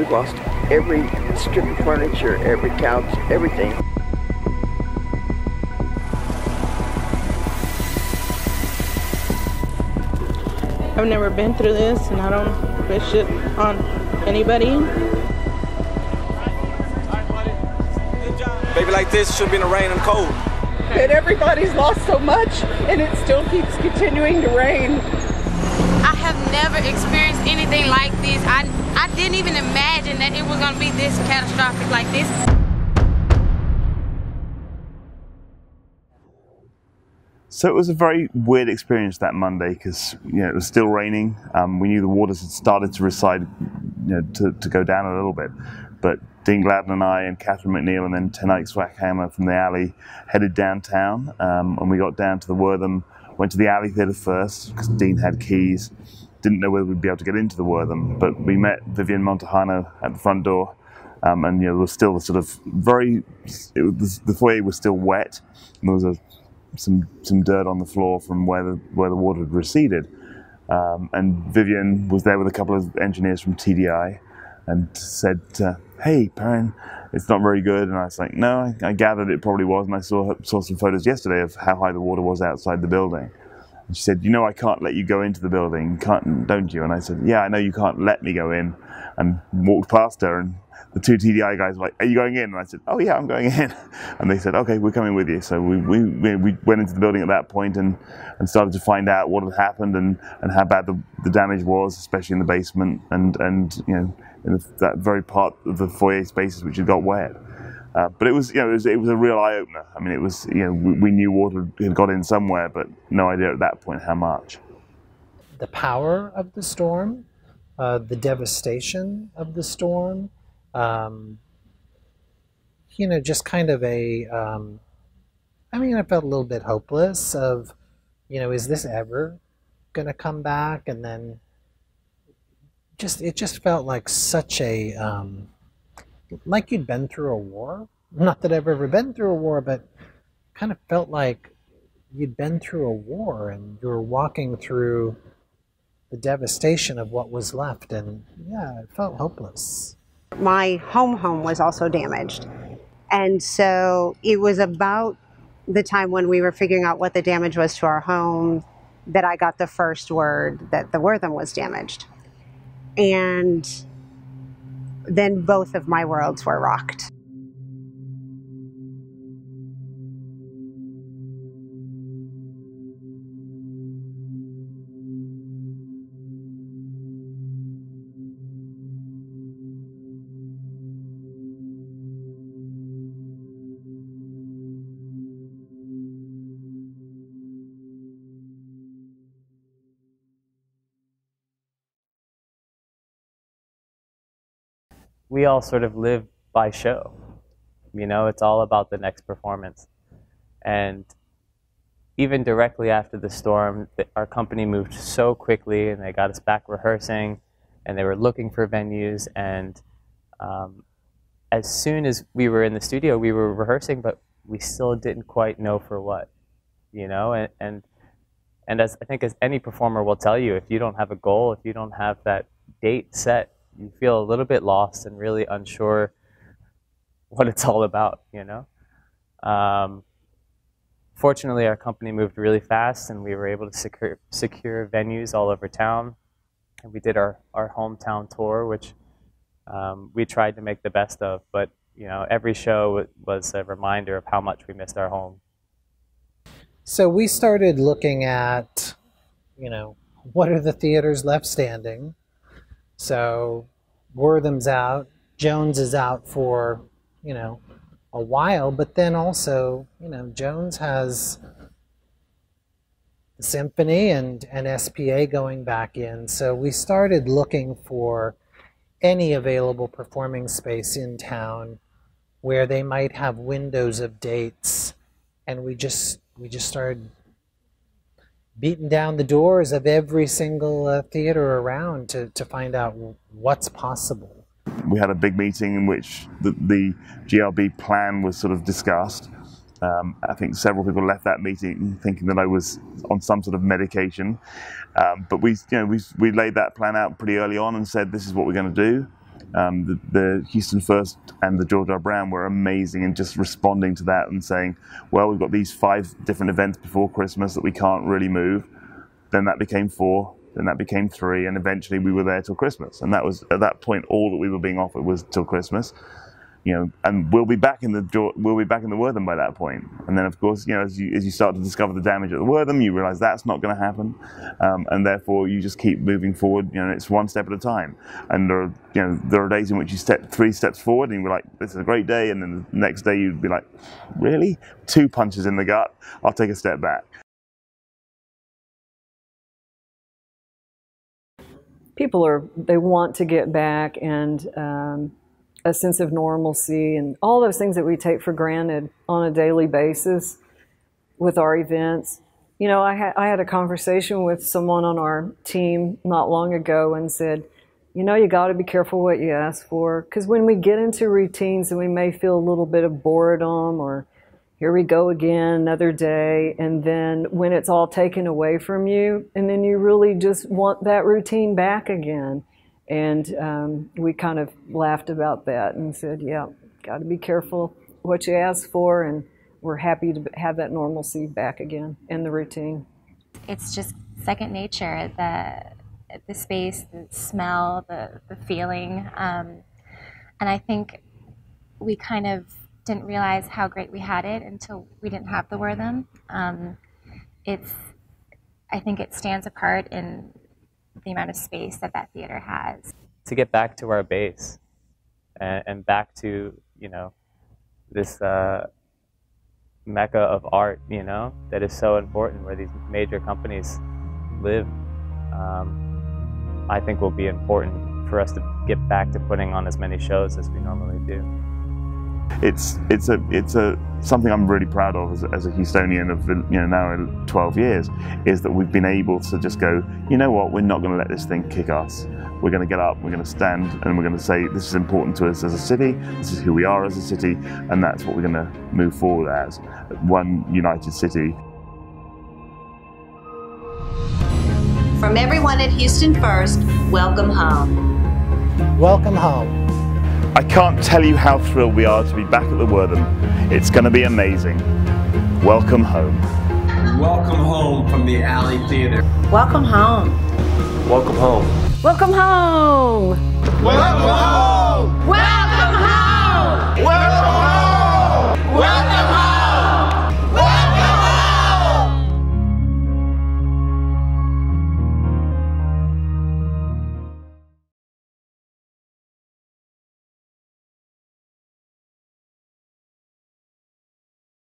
we lost every strip of furniture, every couch, everything. I've never been through this and I don't wish it on anybody. Baby like this should be in the rain and cold. And everybody's lost so much and it still keeps continuing to rain. I have never experienced anything like this. I, I didn't even imagine that it was going to be this catastrophic like this. So it was a very weird experience that Monday because you know it was still raining. Um, we knew the waters had started to recede, you know, to, to go down a little bit. But Dean Gladden and I and Catherine McNeil and then Tenike Swackhammer from the alley headed downtown. Um, and we got down to the Wortham, went to the alley theatre first because Dean had keys. Didn't know whether we'd be able to get into the Wortham, but we met Vivian Montejano at the front door. Um, and you know, there was still a sort of very, was, the foyer was still wet. And there was a some some dirt on the floor from where the where the water had receded. Um, and Vivian was there with a couple of engineers from TDI, and said, uh, "Hey, Perryn, it's not very good." And I was like, "No, I, I, gathered it probably was." And I saw saw some photos yesterday of how high the water was outside the building. And she said, "You know, I can't let you go into the building, can't, don't you?" And I said, "Yeah, I know you can't let me go in." And walked past her and the two TDI guys were like, "Are you going in?" And I said, "Oh yeah, I'm going in." And they said, "Okay, we're coming with you." So we, we, we went into the building at that point and, and started to find out what had happened and, and how bad the, the damage was, especially in the basement and and you know in the, that very part of the foyer spaces which had got wet. Uh, but it was you know it was, it was a real eye opener. I mean, it was you know we, we knew water had got in somewhere, but no idea at that point how much. The power of the storm, uh, the devastation of the storm um, you know, just kind of a, um, I mean, I felt a little bit hopeless of, you know, is this ever going to come back? And then just, it just felt like such a, um, like you'd been through a war. Not that I've ever been through a war, but kind of felt like you'd been through a war and you were walking through the devastation of what was left. And yeah, it felt hopeless. My home home was also damaged. And so it was about the time when we were figuring out what the damage was to our home that I got the first word that the Wortham was damaged. And then both of my worlds were rocked. We all sort of live by show. You know, it's all about the next performance. And even directly after the storm, our company moved so quickly and they got us back rehearsing and they were looking for venues. And um, as soon as we were in the studio, we were rehearsing, but we still didn't quite know for what, you know? And, and, and as I think as any performer will tell you, if you don't have a goal, if you don't have that date set you feel a little bit lost and really unsure what it's all about, you know? Um, fortunately, our company moved really fast and we were able to secure, secure venues all over town. And we did our, our hometown tour, which um, we tried to make the best of, but you know, every show was a reminder of how much we missed our home. So we started looking at, you know, what are the theaters left standing? So Wortham's out, Jones is out for, you know, a while, but then also, you know, Jones has the symphony and, and SPA going back in. So we started looking for any available performing space in town where they might have windows of dates and we just we just started beating down the doors of every single uh, theater around to, to find out what's possible. We had a big meeting in which the, the GRB plan was sort of discussed. Um, I think several people left that meeting thinking that I was on some sort of medication. Um, but we, you know, we, we laid that plan out pretty early on and said this is what we're going to do. Um, the, the, Houston First and the George R. Brown were amazing in just responding to that and saying, well, we've got these five different events before Christmas that we can't really move. Then that became four, then that became three, and eventually we were there till Christmas. And that was, at that point, all that we were being offered was till Christmas you know, and we'll be back in the we'll be back in the Wortham by that point. And then, of course, you know, as you as you start to discover the damage at the Wortham, you realise that's not going to happen, um, and therefore you just keep moving forward. You know, it's one step at a time. And there are you know there are days in which you step three steps forward and you're like, this is a great day, and then the next day you'd be like, really, two punches in the gut. I'll take a step back. People are they want to get back and. Um, a sense of normalcy and all those things that we take for granted on a daily basis with our events. You know, I, ha- I had a conversation with someone on our team not long ago and said, you know, you got to be careful what you ask for because when we get into routines and we may feel a little bit of boredom or here we go again, another day. And then when it's all taken away from you, and then you really just want that routine back again. And um, we kind of laughed about that and said, yeah, got to be careful what you ask for. And we're happy to have that normalcy back again in the routine. It's just second nature. The, the space, the smell, the, the feeling. Um, and I think we kind of didn't realize how great we had it until we didn't have the Wortham. Um, it's, I think it stands apart in the amount of space that that theater has. To get back to our base and, and back to, you know, this uh, mecca of art, you know, that is so important where these major companies live, um, I think will be important for us to get back to putting on as many shows as we normally do it's it's a it's a something I'm really proud of as, as, a Houstonian of you know now 12 years is that we've been able to just go you know what? We're not going to let this thing kick us. We're going to get up we're going to stand and we're going to say this is important to us as a city. This is who we are as a city and that's what we're going to move forward as one united city. From everyone at Houston First welcome home. Welcome home I can't tell you how thrilled we are to be back at the Wortham. It's going to be amazing. Welcome home. Welcome home from the Alley Theatre. Welcome home. Welcome home. Welcome home. Welcome home. Welcome home. Welcome home. Welcome home.